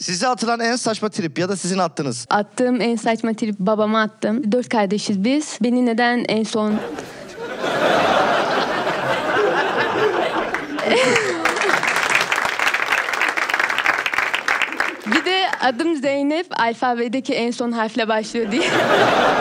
Size atılan en saçma trip ya da sizin attınız? Attığım en saçma trip babama attım. Dört kardeşiz biz. Beni neden en son... bir de adım Zeynep alfabedeki en son harfle başlıyor diye.